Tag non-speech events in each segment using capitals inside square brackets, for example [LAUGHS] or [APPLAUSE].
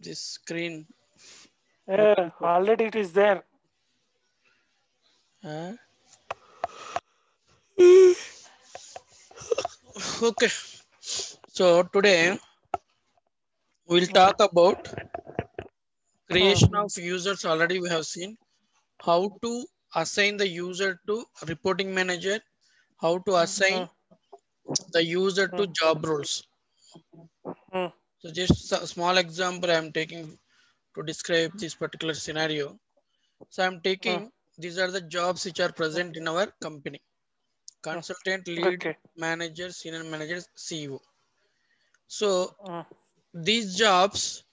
this screen. Yeah, already it is there. Huh? [LAUGHS] okay. So today we'll talk about creation oh. of users. Already we have seen how to assign the user to reporting manager, how to assign uh-huh. the user to uh-huh. job roles. So just a small example I'm taking to describe this particular scenario. So I'm taking, these are the jobs which are present in our company. Consultant, lead, Okay. manager, senior manager, CEO. So Uh, these jobs,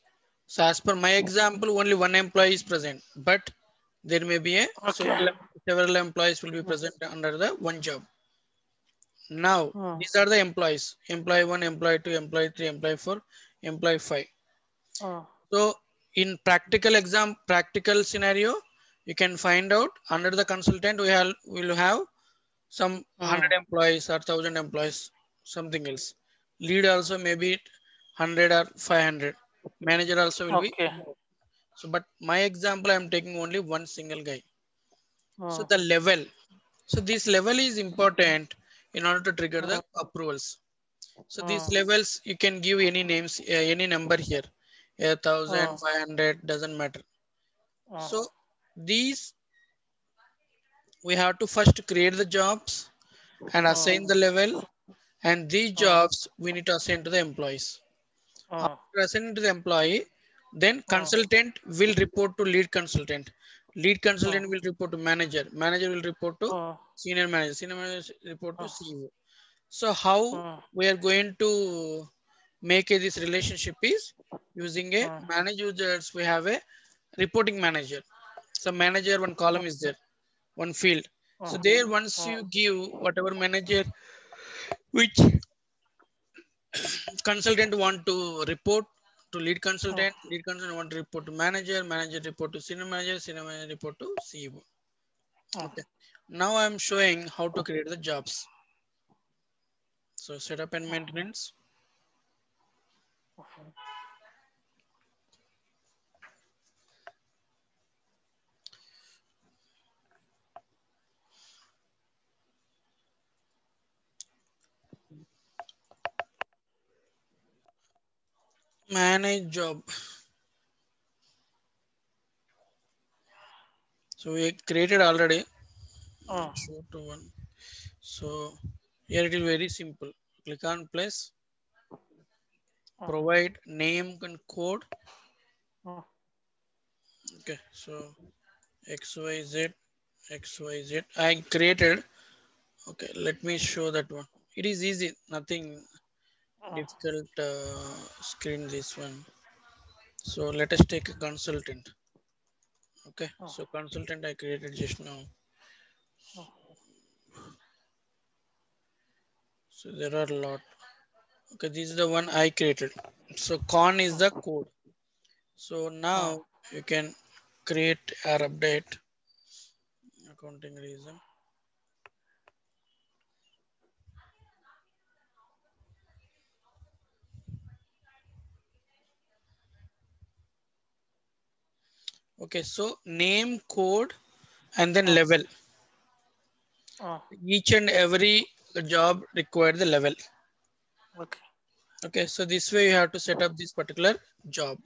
so as per my example, only one employee is present, but there may be a Okay. several, several employees will be present under the one job. Now, Hmm. these are the employees, employee one, employee two, employee three, employee four, employee five. uh, So in practical exam, practical scenario, you can find out under the consultant, we have, will have some hundred employees or thousand employees, something else. Lead also maybe hundred or five hundred. Manager also will be. okay. So, but my example, I'm taking only one single guy. So Uh, the level. So this level is important in order to trigger the approvals. So these Uh. levels, you can give any names, uh, any number here. A thousand, Uh. five hundred, doesn't matter. uh, So these, we have to first create the jobs and assign the level. And these jobs, we need to assign to the employees. After assigning to the employee, then consultant will report to lead consultant. Lead consultant will report to manager. Manager will report to uh, senior manager. Senior manager report to CEO. So how uh, we are going to make a, this relationship is using a Uh. manage users. We have a reporting manager. So manager, one column is there, one field. So Uh. there, once you give whatever manager, which consultant want to report to lead consultant, lead consultant want to report to manager, manager report to senior manager, senior manager report to CEO. Okay. Now I'm showing how to create the jobs. So setup and uh-huh. maintenance. Manage job. So we created already. Uh. one. So here it is very simple. Click on place. Provide name and code. uh, Okay, so XYZ, XYZ. I created. Okay, let me show that one. It is easy, nothing difficult uh, screen this one. So let us take a consultant. Okay, so consultant I created just now. So there are a lot. Okay, this is the one I created. So con is the code. So now you can create or update accounting reason. Okay, so name, code, and then level. uh, Each and every job required the level. okay. Okay, so this way you have to set up this particular job.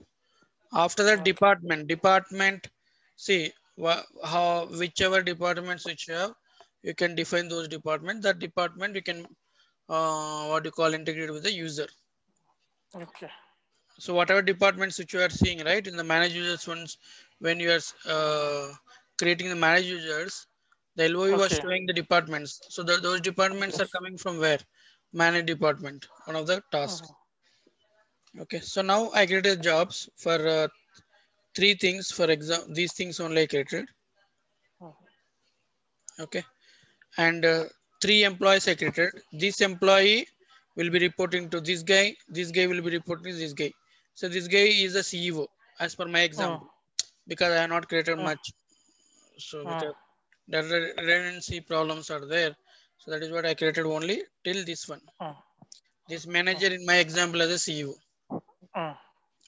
After that department, department, see how whichever departments which you have, you can define those departments. That department you can uh, what you call integrate with the user. Okay. So whatever departments which you are seeing, right, in the manage users ones, when you are uh, creating the manage users, the LOV was Okay. showing the departments. So the, those departments are coming from where? Manage department, one of the tasks. Okay, so now I created jobs for uh, three things. For example, these things only I created. Okay, and uh, three employees I created. This employee will be reporting to this guy. This guy will be reporting to this guy. So this guy is the CEO as per my example because I have not created much. So because the redundancy problems are there. So that is what I created only till this one. uh, This manager in my example as a CEO. uh,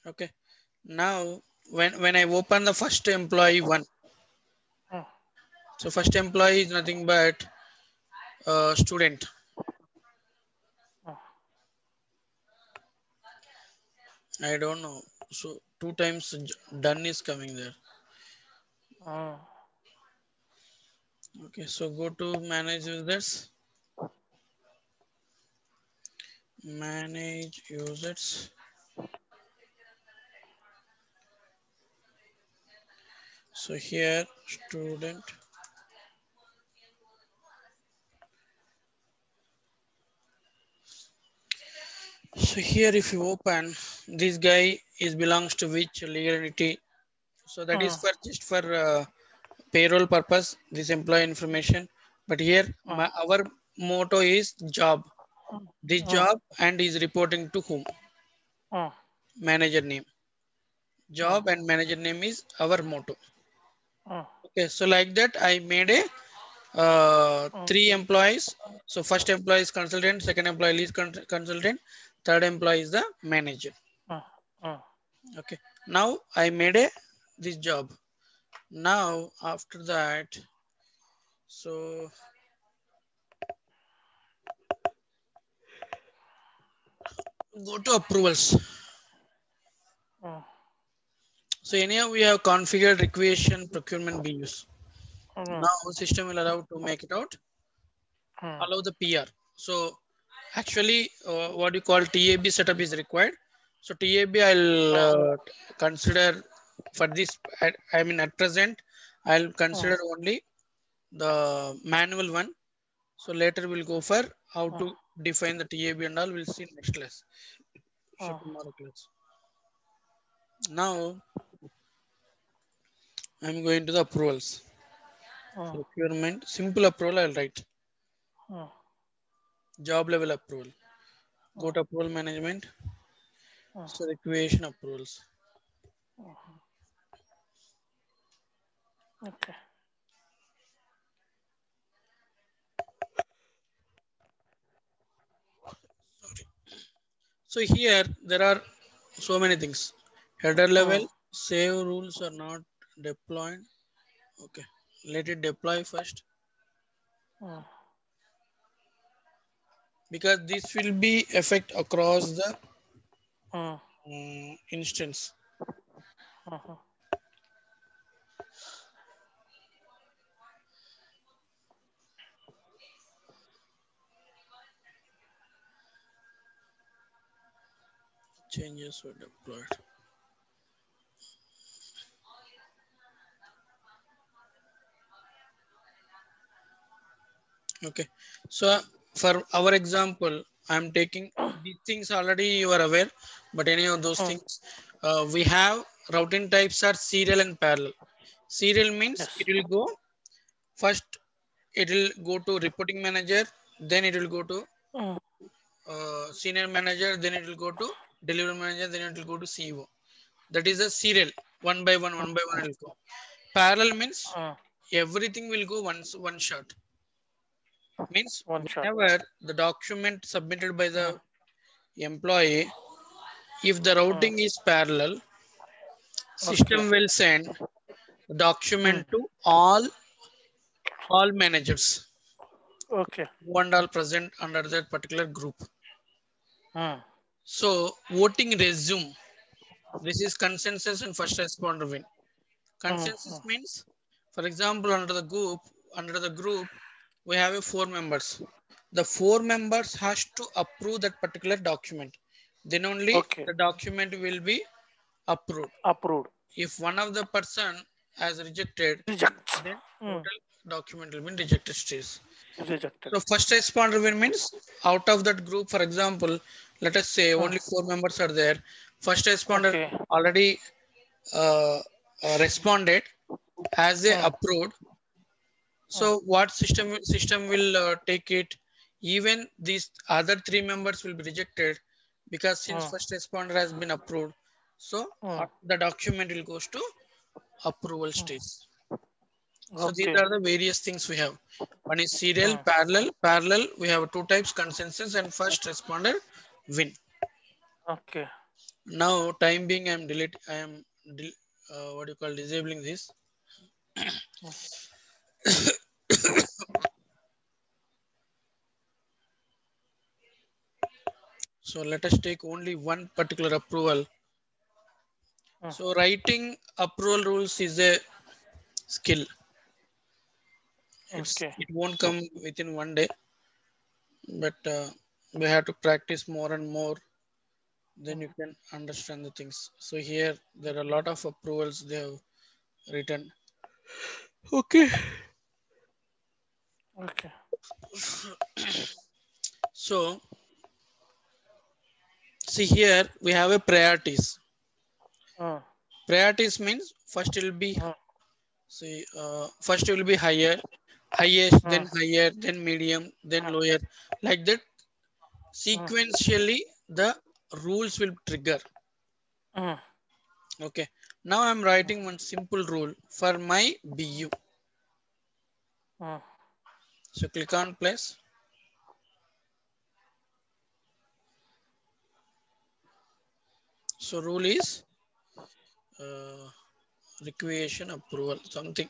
Okay. Now, when, when I open the first employee one, mm, so first employee is nothing but uh, student. mm, I don't know. So two times done is coming there. Okay, so go to manage users. Manage users. So here student. So here if you open, this guy is belongs to which legal entity. So that is Mm. for just for uh, payroll purpose, this employee information. But here my, our motto is job. This Mm. job and is reporting to whom? mm, Manager name. Job and manager name is our motto. Okay, so like that I made a uh, three employees. So first employee is consultant, second employee is con- consultant, third employee is the manager. Okay, now I made a this job. Now after that, so go to approvals. mm, So anyhow we have configured requisition procurement BUs. mm, Now system will allow to make it out. mm, allow the PR. So actually uh, what you call TAB setup is required. So TAB I'll uh, consider for this, at, I mean at present, I'll consider only the manual one. So later we'll go for how to define the TAB and all. We'll see next class. So Oh. tomorrow class. Now I'm going to the approvals. mm, Procurement, simple approval I'll write. mm, job level approval. Go to approval management. Oh. So requisition approvals. Okay. So here there are so many things. Header level, save rules are not deployed. Okay, let it deploy first Mm, because this will be effect across the mm, um, instance. mhm, Changes were deployed. Okay, so for our example, I'm taking these things already you are aware, but any of those Mm. things, uh, we have routing types are serial and parallel. Serial means Yes. it will go first, it will go to reporting manager, then it will go to mm, uh, senior manager, then it will go to delivery manager, then it will go to CEO. That is a serial, one by one, one by one it will go. Parallel means mm, everything will go once one shot. Means One shot. whenever the document submitted by the employee, if the routing is parallel, system will send the document to all all managers Okay. who and all present under that particular group. Mm, So voting regime. This is consensus and first responder win. Consensus means, for example, under the group, under the group, we have a four members. The four members has to approve that particular document. Then only Okay. the document will be approved. Approved. If one of the person has rejected, Rejects. then Mm, document will be rejected. Rejected. So first responder win means out of that group, for example, let us say only four members are there. First responder Okay. already uh, uh, responded as they approved. So what system will- system will uh, take it? Even these other three members will be rejected because since first responder has been approved, so uh, the document will goes to approval stage. So these are the various things we have. One is serial, Hmm. parallel. Parallel, we have two types, consensus and first responder win. Okay. Now time being, I am delete. I am del- uh, what you call disabling this. [COUGHS] So let us take only one particular approval. Hmm. So writing approval rules is a skill. It's, Okay. It won't come within one day, but uh, we have to practice more and more. Then you can understand the things. So here there are a lot of approvals they have written. Okay. Okay. So see here we have a priorities. Uh, Priorities means first it will be uh, see uh, first it will be higher, highest, Hmm. then higher, then medium, then lower. Like that, sequentially the rules will trigger. uh, Okay. Now I'm writing one simple rule for my BU. uh, So click on place. So rule is uh, requisition approval something.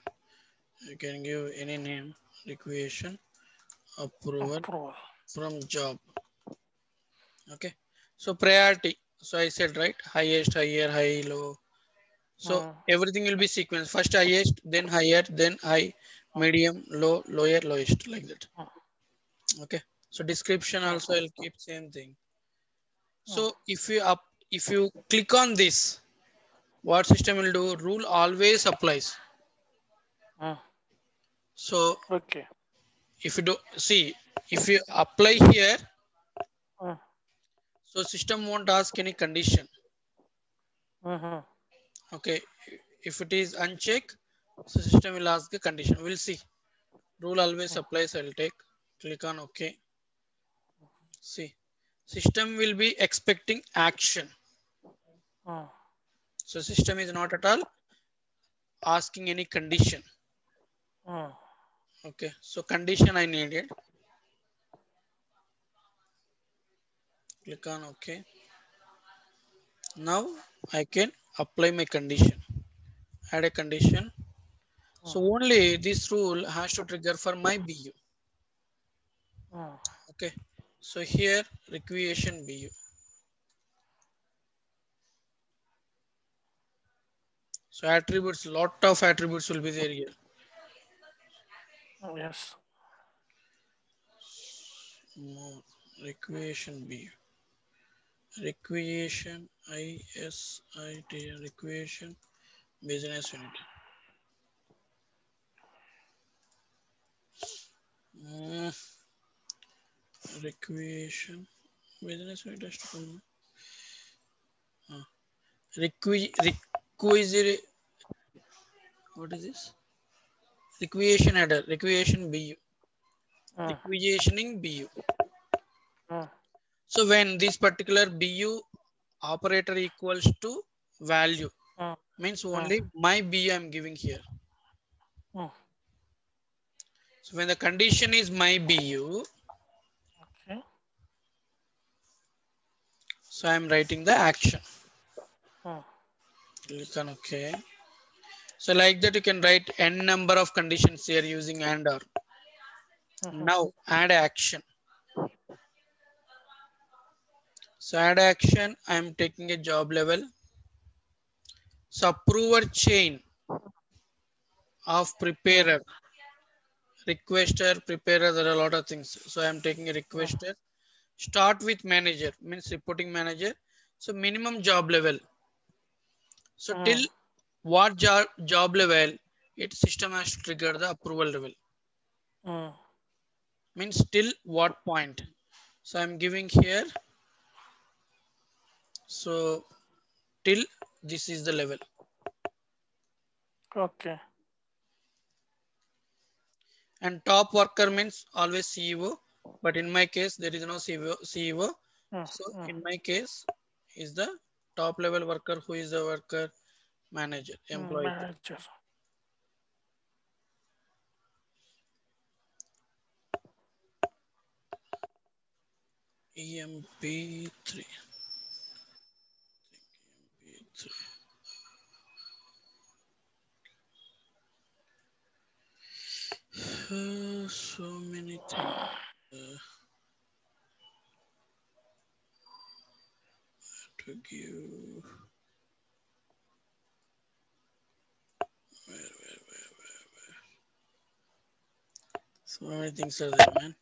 You can give any name requisition approval approval. from job. Okay. So priority. So I said right highest, higher, high, low. So Hmm. everything will be sequence. First highest, then higher, then high, medium, low, lower, lowest, like that. Hmm. Okay. So description also I'll keep same thing. So if you up, if you click on this, what system will do? Rule always applies. Uh, So okay. if you do see, if you apply here, Uh, so system won't ask any condition. Uh -huh. Okay. If it is unchecked, so system will ask the condition. We'll see. Rule always applies. I'll take. Click on OK. See. System will be expecting action. uh, So system is not at all asking any condition. uh, Okay. So condition I needed. Click on OK. Now I can apply my condition. Add a condition. So only this rule has to trigger for my BU. uh, Okay. So here requisition BU. So attributes, lot of attributes will be there here. yes. More requisition BU. Requisition ISIT requisition business unit. Mm. Requisition business unit has to come. Ah. Requisite what is this? Requisition header, requisition BU, Uh, requisitioning BU. Uh, So when this particular BU operator equals to value, uh, means only my BU I'm giving here. uh, So when the condition is my BU, okay. so I'm writing the action. Uh, Click on OK. So like that you can write n number of conditions here using and or. Mhm. Now add action. So add action, I'm taking a job level. So approver chain of preparer, requester, preparer, there are a lot of things. So I'm taking a requester. Start with manager, means reporting manager. So minimum job level. So Mm. till what job, job level, its system has to trigger the approval level. uh, Means till what point. So I'm giving here. So till this is the level. okay. And top worker means always CEO. But in my case, there is no CEO. CEO. Uh, So uh, in my case, is the top level worker who is the worker manager, employee. manager. EMP3. Uh, [SIGHS] so many things. Uh, to give. Where, where, where, where, where? So many things are there, man.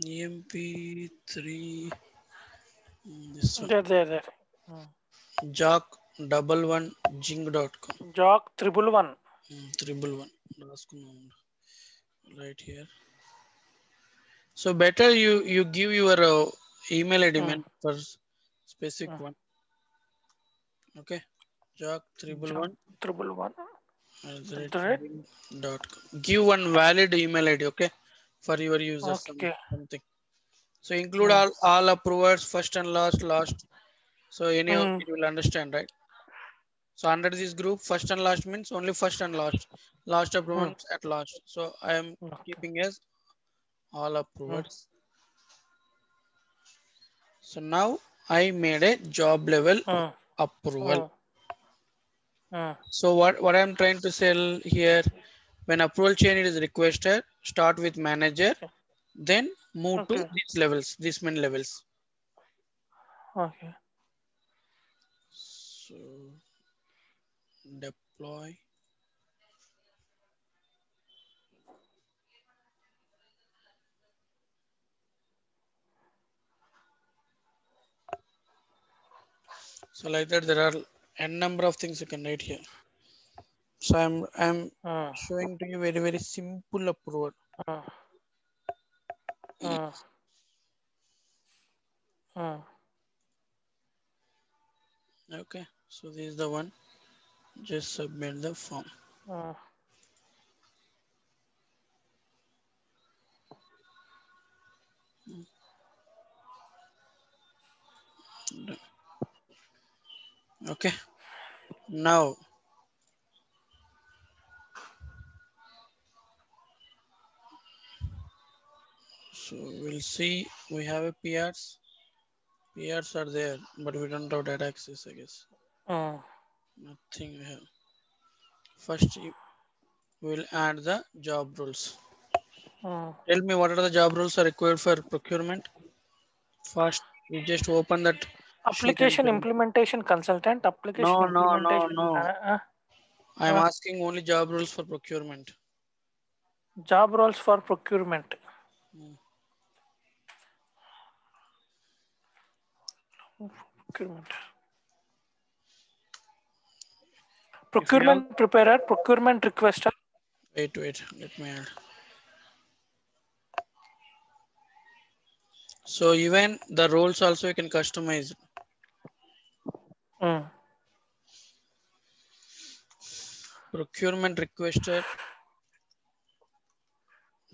EMP3. Mm, this one. There, there, there. Hmm. Jock double one jing.com. Jock triple one. Mm, triple one. Right here. So better you you give your uh, email hmm. admin hmm. for specific hmm. one. Okay. Jock triple one. Triple one. Dot com. Give one valid email ID. Okay for your users okay. something. So include hmm. all, all approvers, first and last, last. So any mm. of hmm. you will understand, right? So under this group, first and last means only first and last. Last approval mm. at last. So I am okay. keeping as all approvers. Hmm. So now I made a job level approval. So what, what I'm trying to sell here, when approval chain is requested start with manager then move to these levels these many levels Okay. So deploy. So like that, there are n number of things you can write here. So I'm I'm Hmm. showing to you very very simple approval. Hmm. Hmm. Hmm. Okay, so this is the one. Just submit the form. Hmm. Okay, now so we'll see. We have a PRs. PRs are there, but we don't have data access. I guess Oh. nothing we have. First, we'll add the job roles. Hmm. Tell me what are the job roles are required for procurement. First, we just open that. Application implementation consultant. Application No, no, no, no. uh, uh, I'm Uh. asking only job roles for procurement. job roles for procurement. Hmm. Procurement. Procurement preparer, procurement requester. Wait, wait, let me add. So even the roles also you can customize. Hmm. Procurement requester,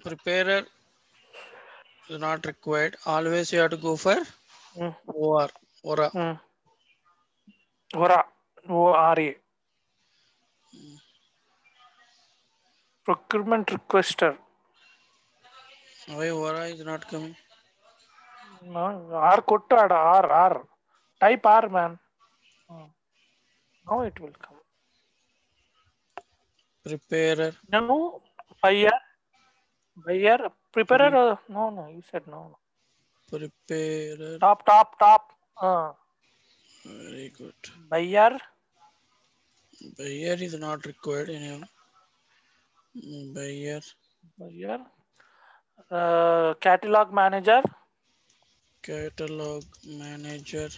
preparer is not required. Always you have to go for Hmm. OR, ஒரா ஒரா O R A procurement requester why ora is not coming no r kottaada r r type r man now it will come preparer no buyer buyer preparer no no you said no, no. preparer top top top Uh, Very good. buyer. Buyer is not required anyone. Buyer, Buyer. Uh, catalog manager. catalog manager,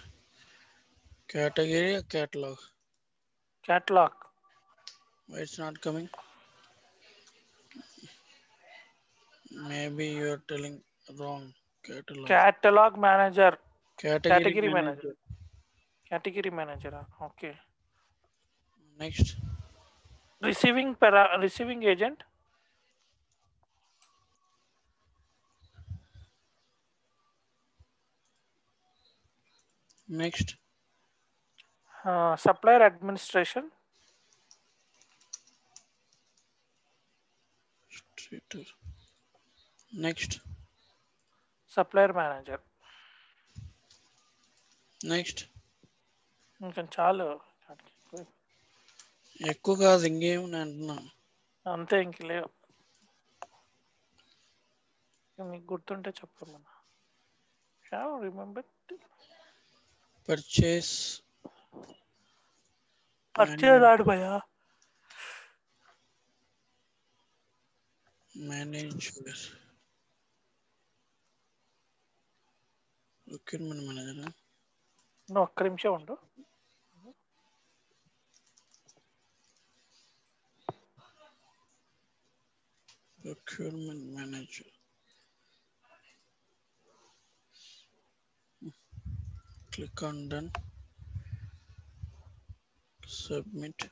category or catalog. Catalog. Why it's not coming? Maybe you are telling wrong catalog. Catalog manager. Category manager category manager okay next receiving receiving agent next supplier administration next supplier manager next ఇంకా చాలు. ఎక్కువ కాదు ఇంకేం అంటున్నా. అంతే ఇంక లేవు. మీకు గుర్తుంటే చెప్పమన్నా. షావ్ రిమెంబర్ పర్చేస్ పర్చేస్ భయా మేనేజ్ ఓకే మన మేనేజర్ No, ಒಕ್ಕ procurement manager. Click on done. Submit.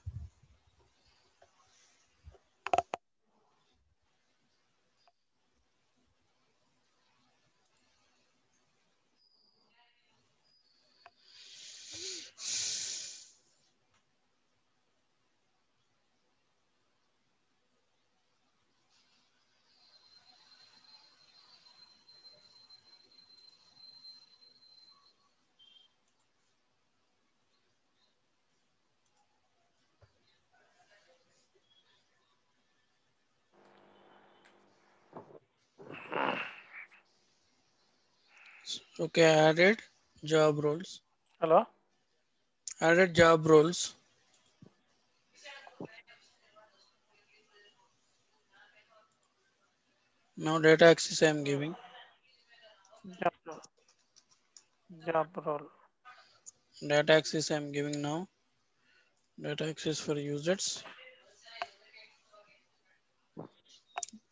Okay, I added job roles. Hello? Added job roles. Now data access I am giving. Job role. Job role. Data access I am giving now. Data access for users.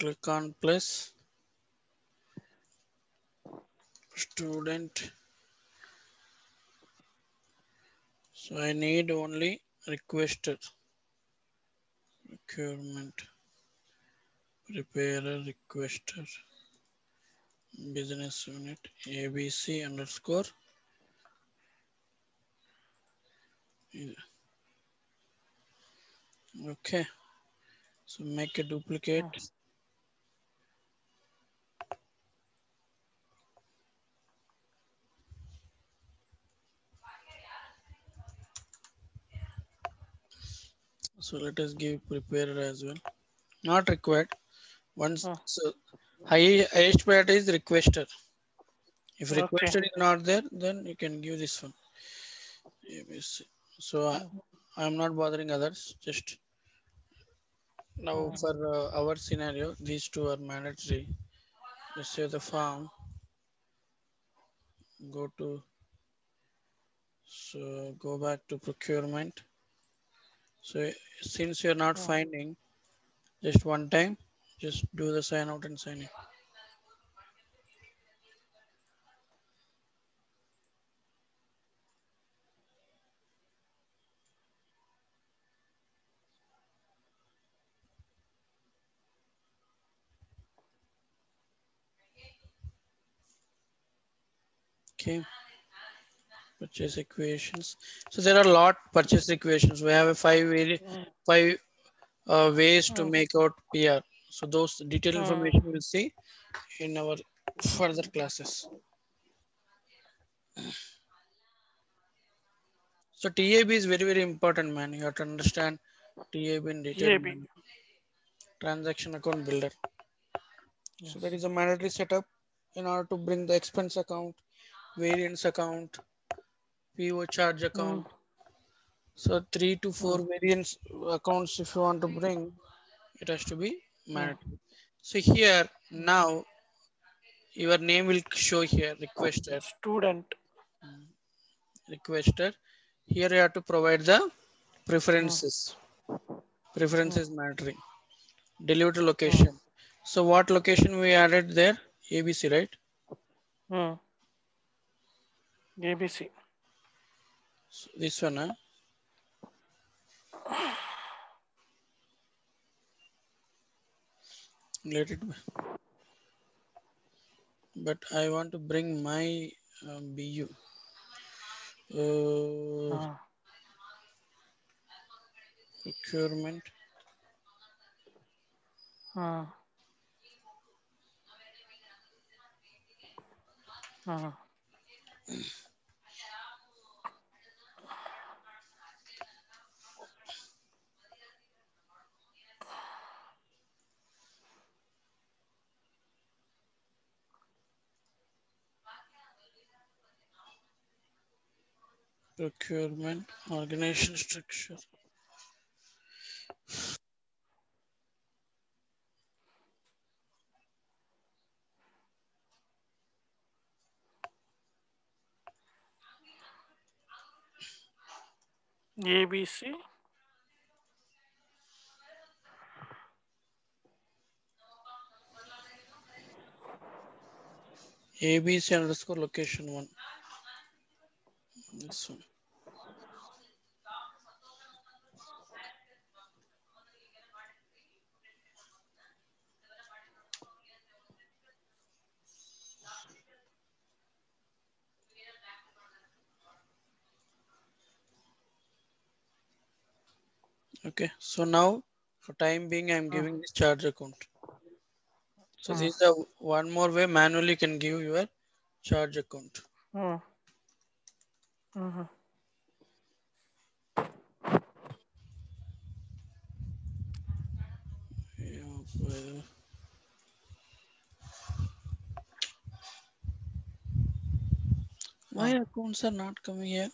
Click on plus student. So i need only requester procurement preparer requester business unit abc underscore. Okay. So make a duplicate so let us give preparer as well. Not required. Once Hmm. so high, highest priority is requester. If Okay. requested is not there then you can give this one. So I, i'm not bothering others. Just now Hmm. for uh, our scenario these two are mandatory. Let's say the farm. Go to so go back to procurement so since you're not finding just one time just do the sign out and sign in. Okay purchase requisitions. So there are a lot purchase requisitions. We have a five vari- five uh, ways to Hmm. make out pr so those detailed Hmm. information we'll see in our further classes. So tab is very very important man. You have to understand tab in detail TAB. transaction account builder. So there is a mandatory setup in order to bring the expense account variance account PO charge account. Mm. So three to four mm. variance accounts if you want to hmm. bring, it has to be mandatory. Mm. So here now your name will show here requester. Student. Hmm. Requester. Here you have to provide the preferences. Hmm. Preferences mandatory, delivery location. So what location we added there? ABC, right? Hmm. ABC. So this one, huh? let it be. but I want to bring my BU uh, uh ah. procurement ah. Ah. Procurement organization structure ABC. abc underscore location one this one okay so now for time being i'm giving this charge account so Hmm. this is the one more way manually can give your charge account Mm. Mhm. Yeah, Why accounts are not coming here?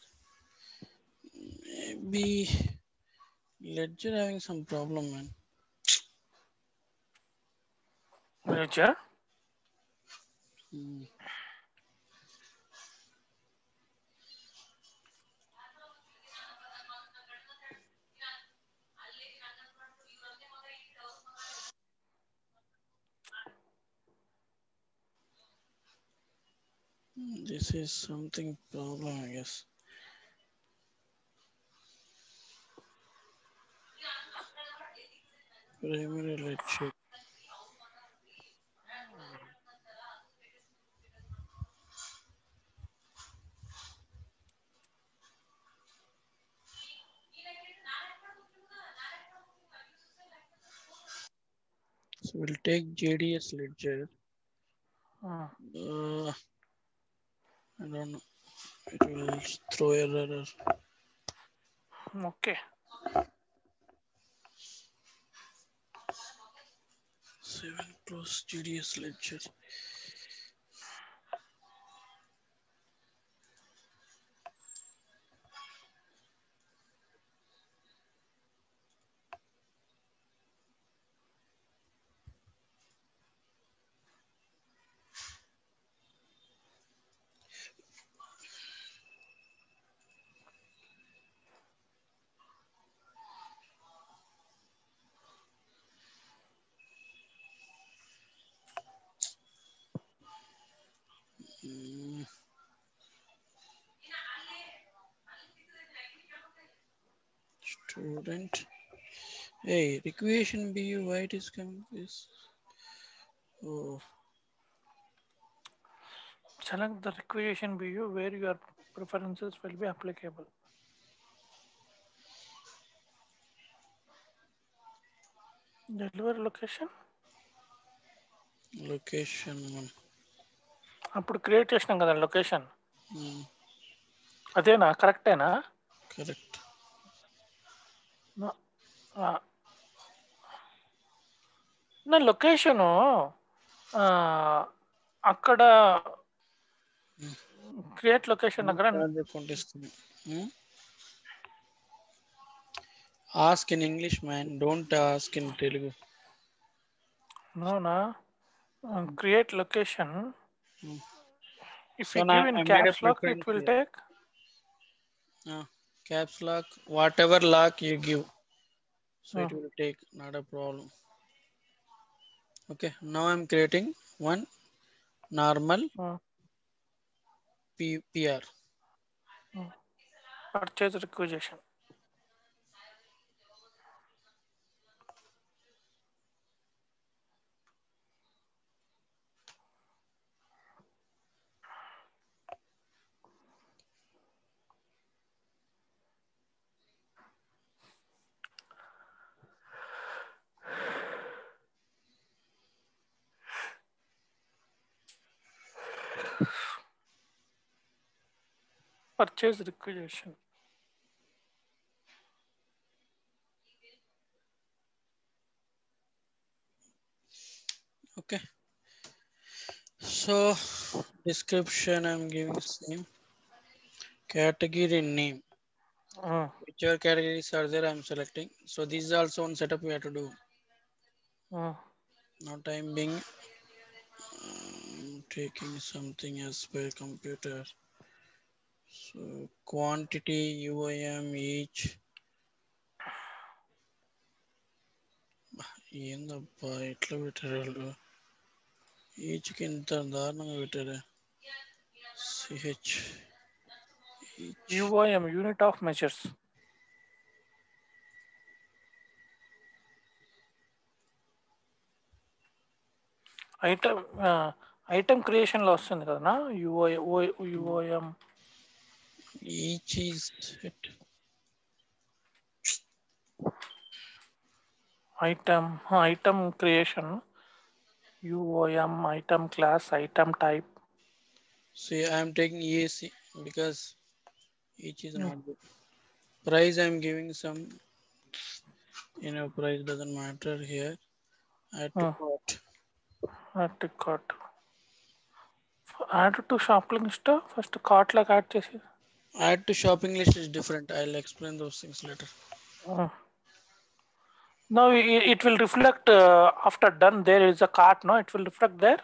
Maybe Ledger having some problem, man. Ledger. Hmm. This is something problem, I guess. Primary ledger. So we'll take JDS ledger. Mm. Uh, I don't know. It will throw error. Mm, okay. Seven plus GDS ledger. Student. Hey, requisition BU, why it is coming this? Oh, Select the requisition view where your preferences will be applicable. Location location one. అప్పుడు create చేసినాం కదా location Mm, అదేనా కరెక్టేనా correct. నా location అక్కడ create location అక్కడ ask in English man don't ask in Telugu అవునా? Create location if you give in caps lock it will take caps lock, whatever lock you give. So oh. it will take, not a problem. Okay, now I'm creating one normal oh. P PR. Oh. Purchase requisition. Purchase requisition. okay so description i'm giving same category name Mm. whichever categories are there i'm selecting so this is also one setup we have to do Mm. now time being um, taking something as per computer so quantity uim each. ఏందబ్బా ఎట్లా పెట్టారు వాళ్ళు? ఈచ్కి ఇంత దారుణంగా పెట్టారు. C H U O M unit of measures item item క్రియేషన్లో వస్తుంది కదా U I U I M each is it. Item, item creation, UOM, item class, item type. See, I'm taking EAC because each is no. not good. Price, I'm giving some, you know, price doesn't matter here. Add to cart. Add to cart. Add to shopping list, first cart like add చేసి Add to shopping list is different. I'll explain those things later. Uh, it, will reflect uh, after done. There is a cart. No, it will reflect there.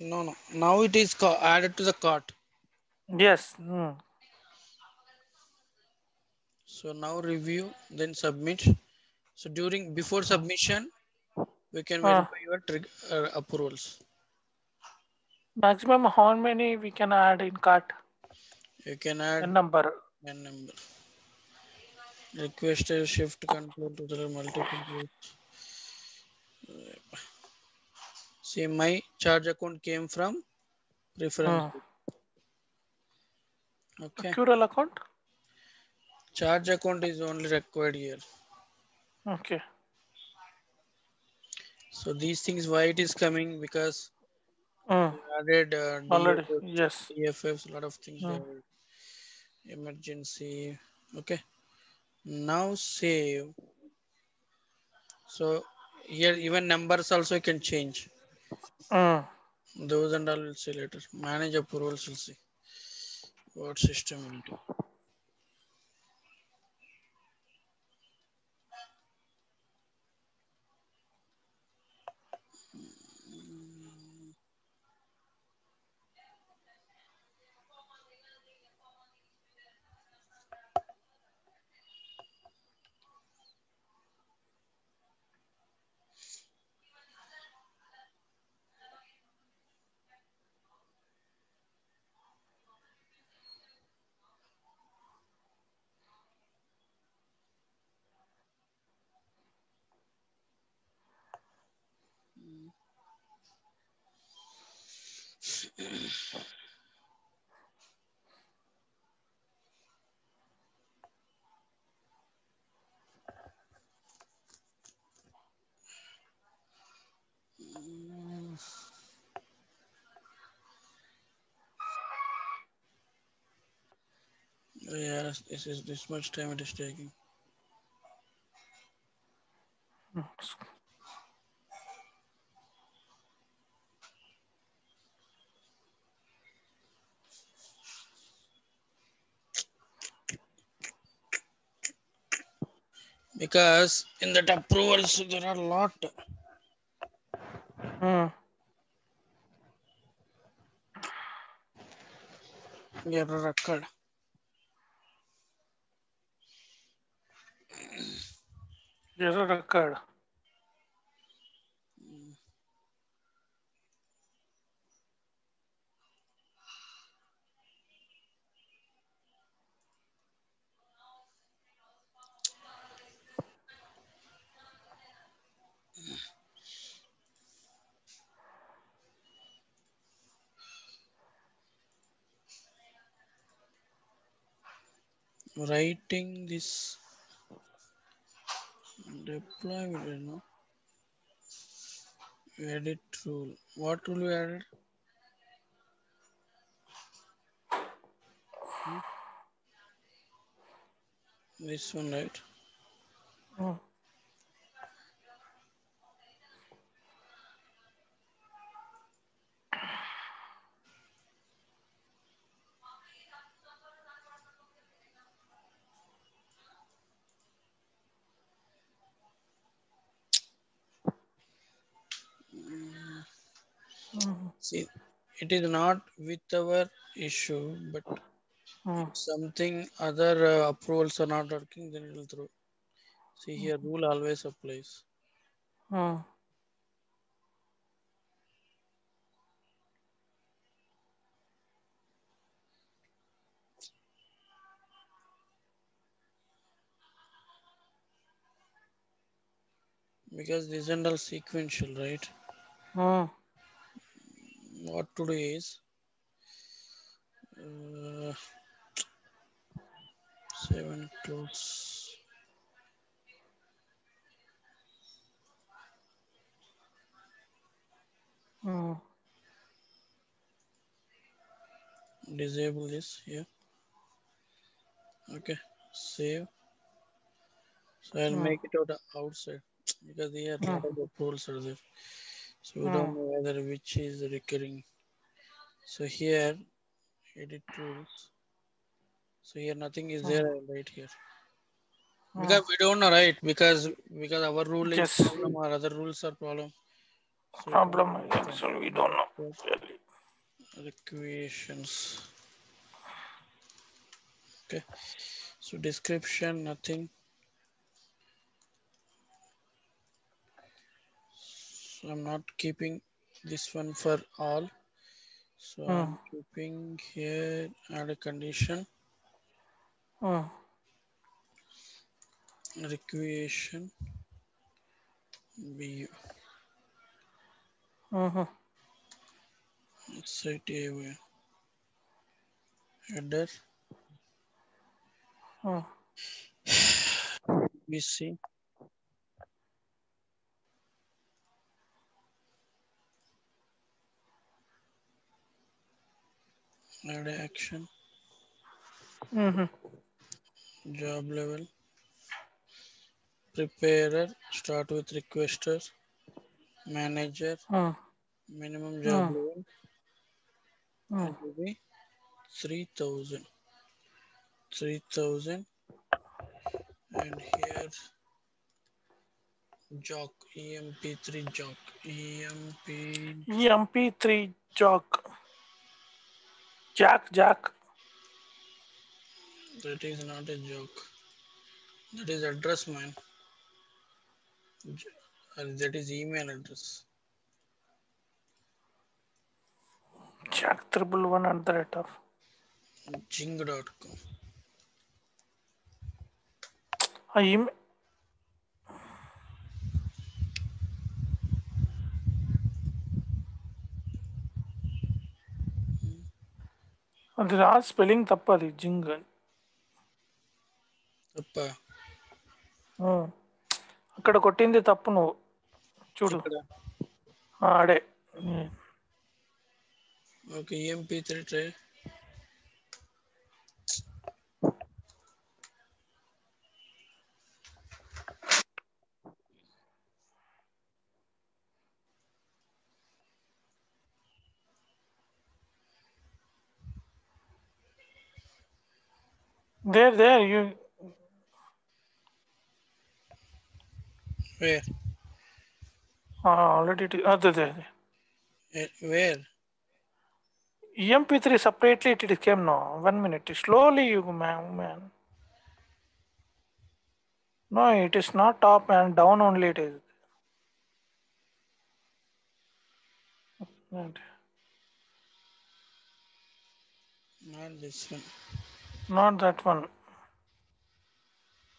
No, no. Now it is added to the cart. Yes. Mm. So now review, then submit. So during before submission, we can uh. verify your trigger, uh, approvals. Maximum how many we can add in cart? You can add number n number. Request a shift control to the multiple. See, my charge account came from preference. Hmm. Okay. accrual account Charge account is only required here. okay So these things, why it is coming? Because we added uh, already DFFs, yes DFFs, a lot of things. Hmm. Emergency. Okay. Now save. So here even numbers also you can change. Mm. Those and all will see later. Manage approvals will see. What system will do. Mm. Yes, this is this much time it is taking. Because in that approvals there are a lot. Mm. Error occurred. error occurred writing this deploy you know, edit rule what rule we added hmm? this one right oh. It is not with our issue, but Mm. something other uh, approvals are not working, then it will throw. See here, rule always applies. Mm. Because these are all sequential, right? Mm. What to do is uh, seven close. Mm. Disable this here. Okay, save. So I'll Hmm. make it out outside because here a lot of approvals are there. So we don't know whether which is recurring. So here, edit tools. So here nothing is there right here. Because we don't know, right? Because because our rule is Yes. problem or other rules are problem. So Problem. don't we don't know. Really. Requisitions. Okay. So description, nothing. So I'm not keeping this one for all. So I'm keeping here add a condition Mm. requisition BU Mhm. site area header Mm. BC a action. Mhm. job level. Preparer start with requester. Manager. Mm. minimum job level. It will be 3000 3000 and here jock. Emp3 jock. Emp EMP3 jock. Jack, Jack. That is not a joke. That is address, man. Uh, that is email address. Jack triple one at the rate of jing.com. I email. అది రా spelling తప్ప అది జింగ్ అని. తప్ప. అక్కడ కొట్టింది తప్పు నువ్వు. చూడు. ఇక్కడ ఆ, ఆడే. There, there, you. Where? Uh, already, it is, uh, there, there. Eh, where? EMP3 separately it, came now. One minute. Slowly you man, man. No, it is not top and down only it is. Not this one not that one.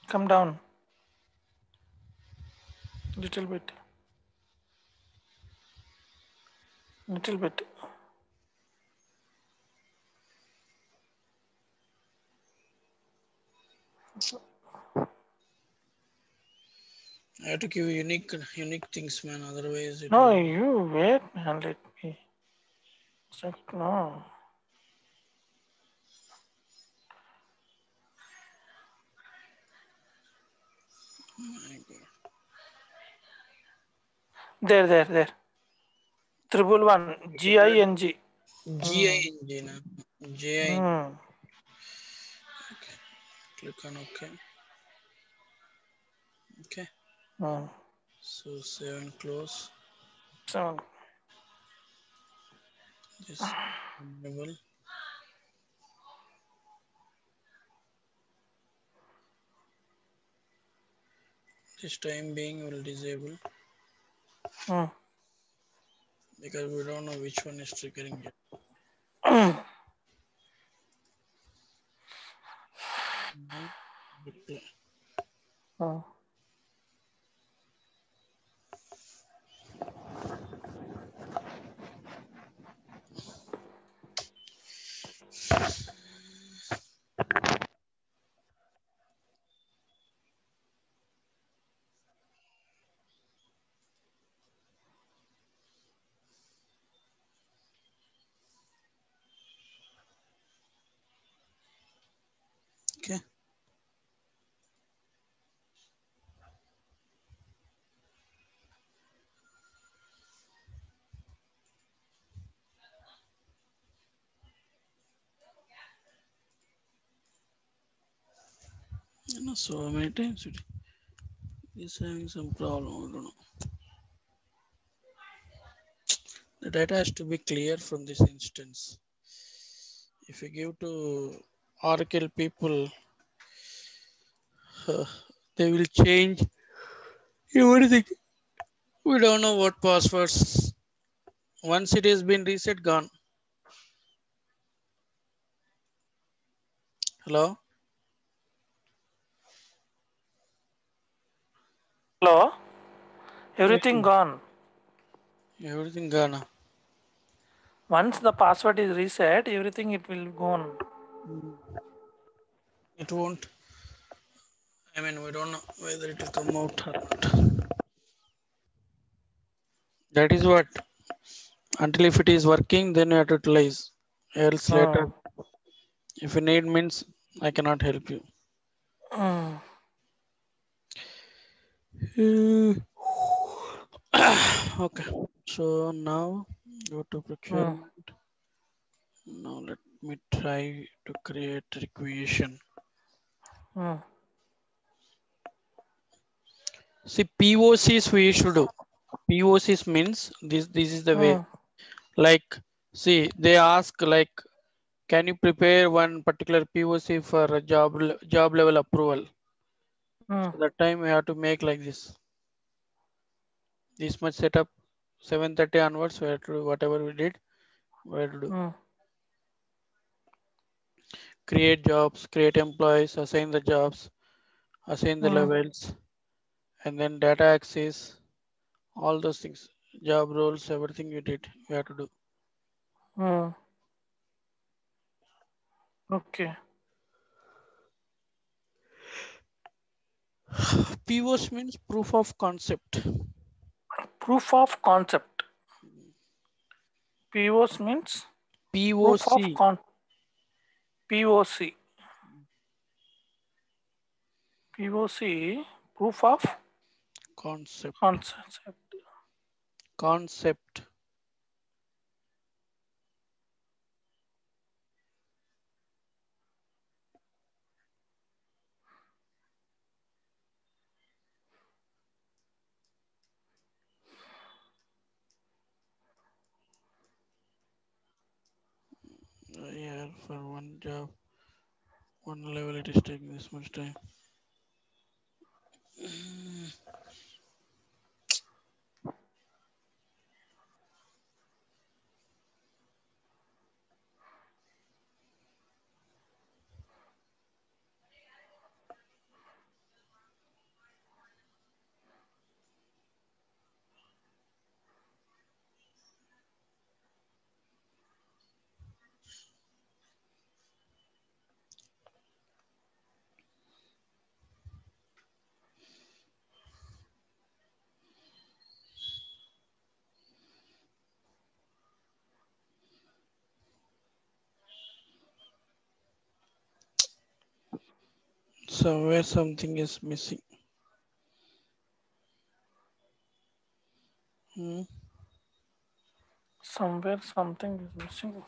Come down. Little bit. Little bit. I have to give unique unique things, man. Otherwise, it no will- you wait man. Let me check. No My God. There, there, there. Triple one. G I N G. G-I-N-G, na? G-I, Hmm. click on OK. Okay, Hmm. so seven close Seven. enable. This time being will disable Hmm. because we don't know which one is triggering it. Now, reply. Hmm. Okay. You know, so many times it is having some problem. I don't know. The data has to be clear from this instance. If you give to Oracle people, uh, they will change everything. We don't know what passwords. Once it has been reset, gone. Hello? Hello. Everything gone. Everything gone. Once the password is reset, everything it will gone. It won't. I mean, we don't know whether it will come out or not. That is what. Until if it is working, then you have to utilize. Else later, if you need means, I cannot help you. Hmm. [SIGHS] okay. So now go to procurement. Now let me try to create requisition. Hmm. See, POCs we should do. POCs means this. This is the way. Hmm. Like, see, they ask like, can you prepare one particular POC for a job job level approval? Hmm. So that time we have to make like this. This much setup, 7:30 onwards. We have to do whatever we did. We have to do. Hmm. create jobs, create employees, assign the jobs, assign the Hmm. levels, and then data access, all those things, job roles, everything you did, we have to do. Hmm. Okay. POs means proof of concept. Proof of concept. POS means proof of POC, con. POC. POC. Proof of concept, concept. concept. Yeah, for one job, one level, it is taking this much time. [SIGHS] Hmm. somewhere something is missing. Hmm. Somewhere something is missing.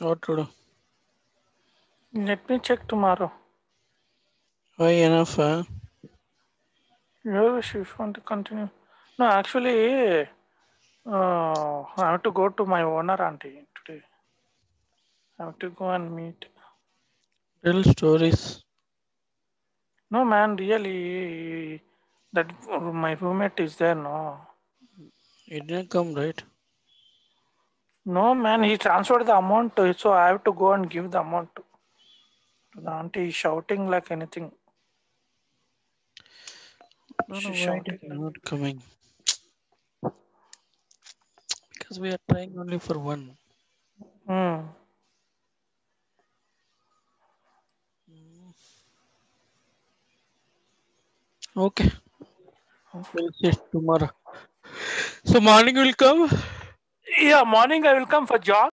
What to do? Let me check tomorrow. Why enough, huh? Wish if you want to continue. No, actually, uh, I have to go to my owner auntie today. I have to go and meet. Tell stories. No, man, really, that my roommate is there, no. It didn't come, right? No, man, he transferred the amount, so I have to go and give the amount to to the auntie. He's shouting like anything. No, no, She's why it not coming? Because we are trying only for one. Hmm. Okay. We'll see tomorrow. So morning will come. Yeah, morning I will come for job.